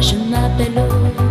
je m'appelle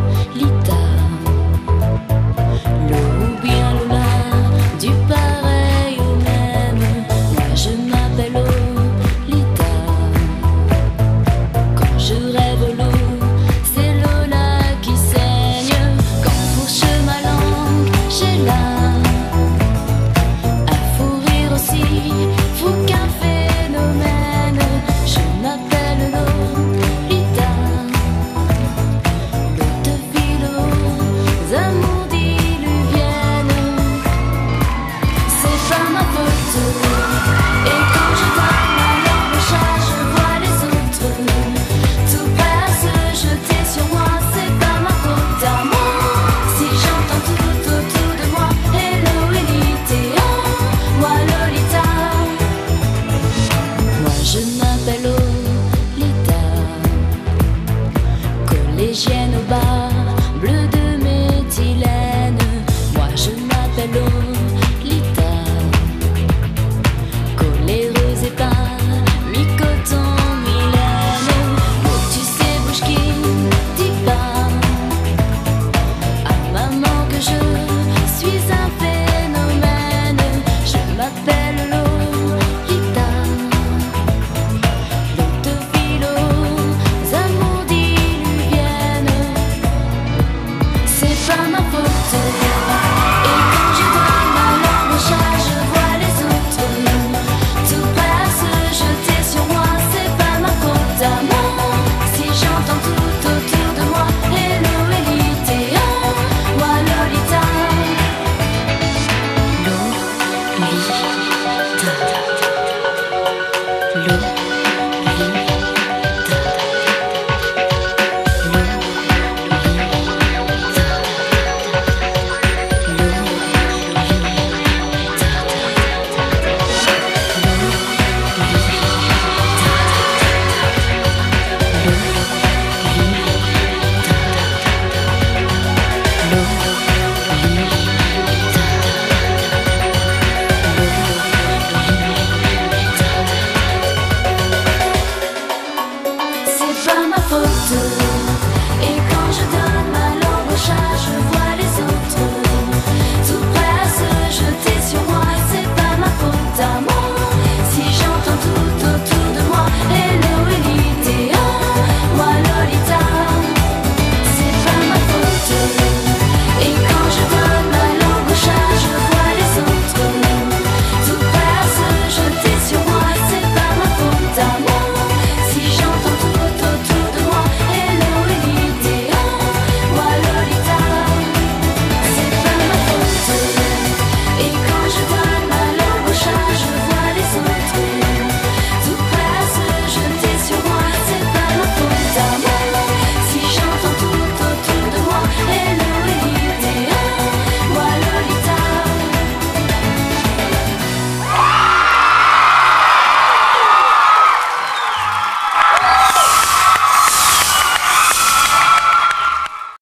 C'est Pas ma faute.